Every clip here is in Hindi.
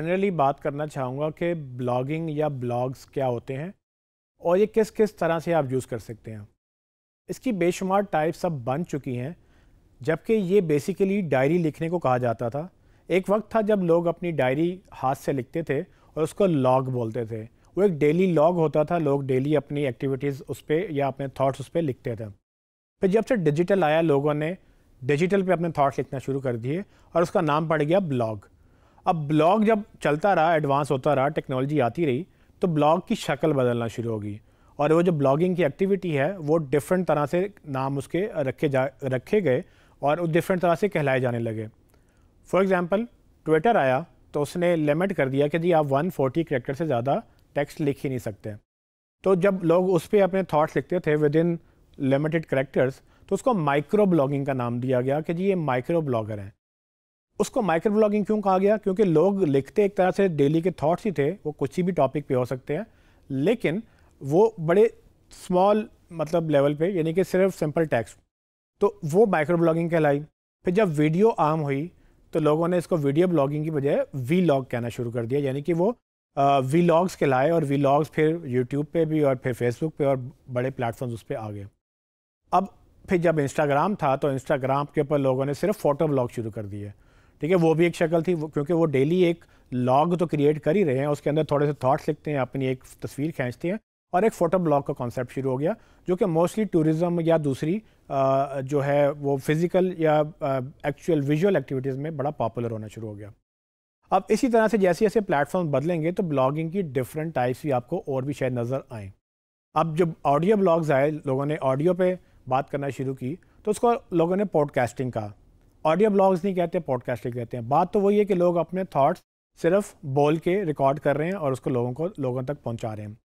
जनरली बात करना चाहूँगा कि ब्लॉगिंग या ब्लॉग्स क्या होते हैं और ये किस किस तरह से आप यूज़ कर सकते हैं। इसकी बेशुमार टाइप्स अब बन चुकी हैं, जबकि ये बेसिकली डायरी लिखने को कहा जाता था। एक वक्त था जब लोग अपनी डायरी हाथ से लिखते थे और उसको लॉग बोलते थे। वो एक डेली लॉग होता था, लोग डेली अपनी एक्टिविटीज़ उस पर या अपने थाट्स उस पर लिखते थे। फिर जब से डिजिटल आया, लोगों ने डिजिटल पे अपने थाट्स लिखना शुरू कर दिए और उसका नाम पड़ गया ब्लॉग अब ब्लॉग जब चलता रहा एडवांस होता रहा टेक्नोलॉजी आती रही तो ब्लॉग की शक्ल बदलना शुरू होगी। और वो जो ब्लॉगिंग की एक्टिविटी है, वो डिफरेंट तरह से नाम उसके रखे जा, रखे गए और डिफरेंट तरह से कहलाए जाने लगे। फॉर एग्ज़ाम्पल ट्विटर आया तो उसने लिमिट कर दिया कि जी, आप 140 करेक्टर से ज़्यादा टेक्स्ट लिख ही नहीं सकते। तो जब लोग उस पर अपने थाट्स लिखते थे विद इन लिमिटेड करेक्टर्स तो उसको माइक्रो ब्लॉगिंग का नाम दिया गया कि जी, ये माइक्रो ब्लॉगर हैं। उसको माइक्रो ब्लॉगिंग क्यों कहा गया? क्योंकि लोग लिखते एक तरह से डेली के थाट्स ही थे, वो कुछ भी टॉपिक पे हो सकते हैं, लेकिन वो बड़े स्मॉल मतलब लेवल पे, यानी कि सिर्फ़ सिंपल टेक्स्ट तो वो माइक्रो ब्लॉगिंग कहलाई। फिर जब वीडियो आम हुई तो लोगों ने इसको वीडियो ब्लॉगिंग की बजाय वी कहना शुरू कर दिया, यानी कि वो वी लॉग्स कहलाए और वी लॉग्स फिर यूट्यूब पे भी और फिर फेसबुक पे और बड़े प्लेटफॉर्म्स उस पर आ गए। अब फिर जब इंस्टाग्राम था तो इंस्टाग्राम के ऊपर लोगों ने सिर्फ़ फ़ोटो ब्लॉग शुरू कर दिए। ठीक है वो भी एक शक्ल थी क्योंकि वो डेली एक लॉग तो क्रिएट कर ही रहे हैं उसके अंदर थोड़े से थाट्स लिखते हैं अपनी एक तस्वीर खींचते हैं और एक फ़ोटो ब्लॉग का कॉन्सेप्ट शुरू हो गया जो कि मोस्टली टूरिज़्म या दूसरी आ, जो है वो फ़िज़िकल या एक्चुअल विजुअल एक्टिविटीज़ में बड़ा पॉपुलर होना शुरू हो गया। अब इसी तरह से जैसे जैसे प्लेटफॉर्म बदलेंगे तो ब्लॉगिंग की डिफरेंट टाइप्स भी आपको और भी शायद नज़र आएँ। अब जब ऑडियो ब्लॉग्स आए लोगों ने ऑडियो पे बात करना शुरू की तो उसको लोगों ने पॉडकास्टिंग कहा। ऑडियो ब्लॉग्स नहीं कहते पॉडकास्टिंग कहते हैं। बात तो वही है कि लोग अपने थाट्स सिर्फ़ बोल के रिकॉर्ड कर रहे हैं और उसको लोगों को, लोगों तक पहुँचा रहे हैं।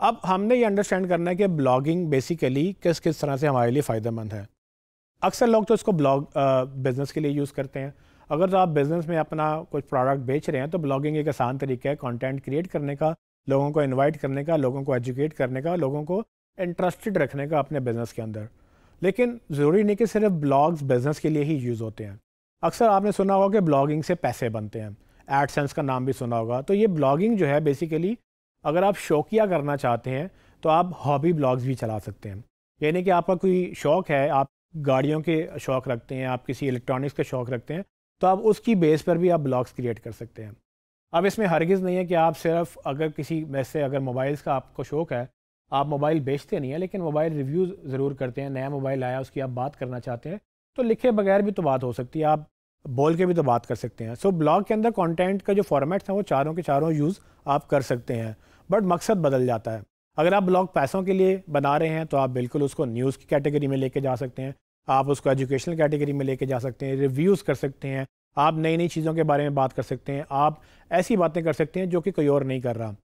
अब हमने ये अंडरस्टैंड करना है कि ब्लॉगिंग बेसिकली किस किस तरह से हमारे लिए फ़ायदेमंद है। अक्सर लोग तो इसको ब्लॉग बिज़नेस के लिए यूज़ करते हैं। अगर तो आप बिज़नेस में अपना कुछ प्रोडक्ट बेच रहे हैं तो ब्लॉगिंग एक आसान तरीका है कंटेंट क्रिएट करने का, लोगों को इनवाइट करने का, लोगों को एजुकेट करने का, लोगों को इंटरेस्टेड रखने का अपने बिज़नेस के अंदर। लेकिन ज़रूरी नहीं कि सिर्फ़ ब्लॉग्स बिज़नेस के लिए ही यूज़ होते हैं। अक्सर आपने सुना होगा कि ब्लॉगिंग से पैसे बनते हैं। एडसेंस का नाम भी सुना होगा। तो ये ब्लॉगिंग जो है बेसिकली अगर आप शौकिया करना चाहते हैं तो आप हॉबी ब्लॉग्स भी चला सकते हैं। यानी कि आपका कोई शौक़ है, आप गाड़ियों के शौक़ रखते हैं, आप किसी इलेक्ट्रॉनिक्स के शौक़ रखते हैं तो आप उसकी बेस पर भी आप ब्लॉग्स क्रिएट कर सकते हैं। अब इसमें हरगिज़ नहीं है कि आप सिर्फ़ अगर किसी, वैसे अगर मोबाइल्स का आपको शौक़ है आप मोबाइल बेचते नहीं हैं लेकिन मोबाइल रिव्यू ज़रूर करते हैं। नया मोबाइल आया उसकी आप बात करना चाहते हैं तो लिखे बगैर भी तो बात हो सकती है आप बोल के भी तो बात कर सकते हैं। सो so, ब्लॉग के अंदर कंटेंट का जो फॉर्मेट्स हैं वो चारों के चारों यूज़ आप कर सकते हैं बट मकसद बदल जाता है। अगर आप ब्लॉग पैसों के लिए बना रहे हैं तो आप बिल्कुल उसको न्यूज़ की कैटेगरी में लेके जा सकते हैं आप उसको एजुकेशनल कैटेगरी में लेके जा सकते हैं रिव्यूज़ कर सकते हैं आप नई नई चीज़ों के बारे में बात कर सकते हैं आप ऐसी बातें कर सकते हैं जो कि कोई और नहीं कर रहा।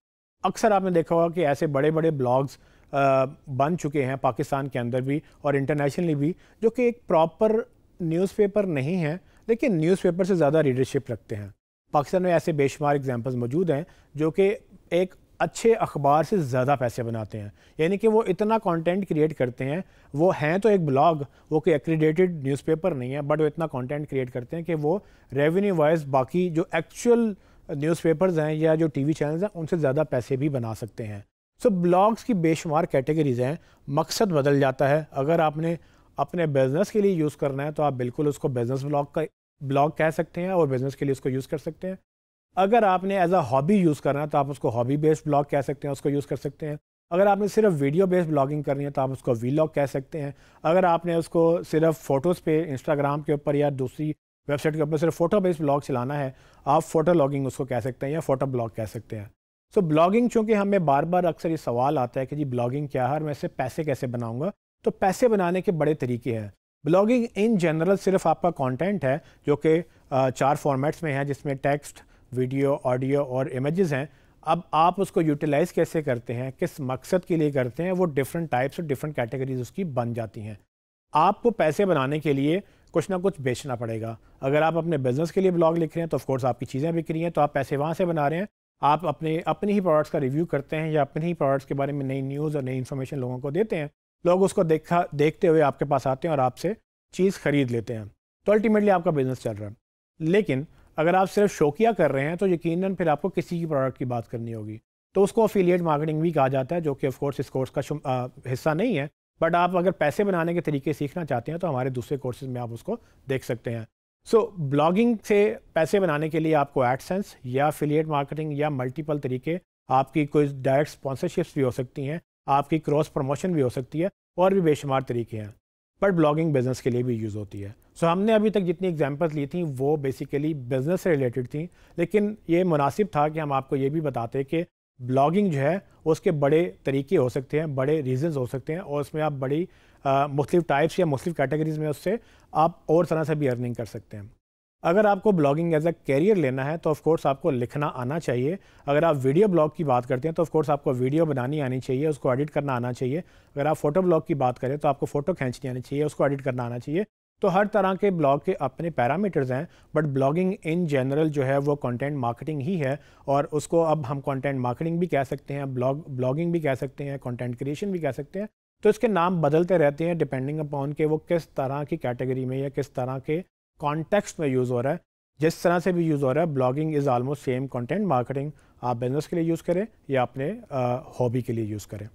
अक्सर आपने देखा होगा कि ऐसे बड़े बड़े ब्लॉग्स बन चुके हैं पाकिस्तान के अंदर भी और इंटरनेशनली भी, जो कि एक प्रॉपर न्यूज़पेपर नहीं है, लेकिन न्यूज़पेपर से ज़्यादा रीडरशिप रखते हैं। पाकिस्तान में ऐसे बेशुमार एग्जाम्पल्स मौजूद हैं, जो कि एक अच्छे अखबार से ज़्यादा पैसे बनाते हैं। यानी कि वो इतना कंटेंट क्रिएट करते हैं, वो हैं तो एक ब्लॉग वो कोई एक्रीडेटेड न्यूज़पेपर नहीं है बट वो इतना कंटेंट क्रिएट करते हैं कि वो रेवेन्यू वाइज बाकी जो एक्चुअल न्यूज़पेपर्स हैं या जो टीवी चैनल्स हैं, उनसे ज़्यादा पैसे भी बना सकते हैं। सो ब्लॉग्स की बेशुमार कैटेगरीज हैं। मकसद बदल जाता है। अगर आपने अपने बिज़नेस के लिए यूज़ करना है तो आप बिल्कुल उसको बिज़नेस ब्लॉग का ब्लॉग कह सकते हैं और बिज़नेस के लिए उसको यूज़ कर सकते हैं। अगर आपने एज अ हॉबी यूज़ करना है तो आप उसको हॉबी बेस्ड ब्लॉग कह सकते हैं, उसको यूज़ कर सकते हैं। अगर आपने सिर्फ़ वीडियो बेस्ड ब्लॉगिंग करनी है तो आप उसको वी लॉग कह सकते हैं। अगर आपने उसको सिर्फ़ फ़ोटोज़ पे इंस्टाग्राम के ऊपर या दूसरी वेबसाइट के ऊपर सिर्फ़ फ़ोटो बेस्ड ब्लॉग चलाना है। आप फ़ोटो लॉगिंग उसको कह सकते हैं या फ़ोटो ब्लॉग कह सकते हैं। सो so, ब्लॉगिंग चूँकि हमें बार बार अक्सर ये सवाल आता है कि जी ब्लॉगिंग क्या है और मैं इससे पैसे कैसे बनाऊँगा? तो पैसे बनाने के बड़े तरीके हैं। ब्लॉगिंग इन जनरल सिर्फ़ आपका कंटेंट है जो कि चार फॉर्मेट्स में है जिसमें टेक्स्ट वीडियो ऑडियो और इमेजेस हैं। अब आप उसको यूटिलाइज़ कैसे करते हैं किस मकसद के लिए करते हैं वो डिफरेंट टाइप्स और डिफरेंट कैटेगरीज उसकी बन जाती हैं। आपको पैसे बनाने के लिए कुछ ना कुछ बेचना पड़ेगा। अगर आप अपने बिज़नेस के लिए ब्लॉग लिख रहे हैं तो ऑफकोर्स आपकी चीज़ें बिक रही हैं तो आप पैसे वहाँ से बना रहे हैं। आप अपने अपने ही प्रोडक्ट्स का रिव्यू करते हैं या अपने ही प्रोडक्ट्स के बारे में नई न्यूज़ और नई इन्फॉर्मेशन लोगों को देते हैं। लोग उसको देखा देखते हुए आपके पास आते हैं और आपसे चीज़ ख़रीद लेते हैं। तो अल्टीमेटली आपका बिज़नेस चल रहा है। लेकिन अगर आप सिर्फ़ शौकिया कर रहे हैं तो यकीनन फिर आपको किसी की प्रोडक्ट की बात करनी होगी। तो उसको अफिलिएट मार्केटिंग भी कहा जाता है जो कि ऑफकोर्स इस कोर्स का आ, हिस्सा नहीं है। बट आप अगर पैसे बनाने के तरीके सीखना चाहते हैं तो हमारे दूसरे कोर्सेज में आप उसको देख सकते हैं। सो so, ब्लॉगिंग से पैसे बनाने के लिए आपको एडसेंस या अफिलिएट मार्केटिंग या मल्टीपल तरीके आपकी कोई डायरेक्ट स्पॉन्सरशिप्स भी हो सकती हैं आपकी क्रॉस प्रमोशन भी हो सकती है और भी बेशुमार तरीके हैं। बट ब्लॉगिंग बिज़नेस के लिए भी यूज़ होती है। सो so, हमने अभी तक जितनी एग्जांपल्स ली थी वो बेसिकली बिज़नेस से रिलेटेड थी। लेकिन ये मुनासिब था कि हम आपको ये भी बताते कि ब्लॉगिंग जो है उसके बड़े तरीके हो सकते हैं, बड़े रीजंस हो सकते हैं और उसमें आप बड़ी मुख्तलिफ़ टाइप्स या मुख्तलिफ़ कैटेगरीज में उससे आप और तरह से भी अर्निंग कर सकते हैं। अगर आपको ब्लॉगिंग एज अ कैरियर लेना है तो ऑफकोर्स आपको लिखना आना चाहिए। अगर आप वीडियो ब्लॉग की बात करते हैं तो ऑफकोर्स आपको वीडियो बनानी आनी चाहिए, उसको एडिट करना आना चाहिए। अगर आप फ़ोटो ब्लॉग की बात करें तो आपको फ़ोटो खींचनी आनी चाहिए, उसको एडिट करना आना चाहिए। तो हर तरह के ब्लॉग के अपने पैरामीटर्स हैं बट ब्लॉगिंग इन जनरल जो है वो कंटेंट मार्केटिंग ही है, और उसको अब हम कंटेंट मार्केटिंग भी कह सकते हैं ब्लॉग ब्लॉगिंग भी कह सकते हैं कंटेंट क्रिएशन भी कह सकते हैं। तो इसके नाम बदलते रहते हैं डिपेंडिंग अपॉन के वो किस तरह की कैटेगरी में या किस तरह के कॉन्टेक्स्ट में यूज़ हो रहा है। जिस तरह से भी यूज़ हो रहा है blogging is almost same content marketing आप बिज़नेस के लिए यूज़ करें या अपने हॉबी के लिए यूज़ करें।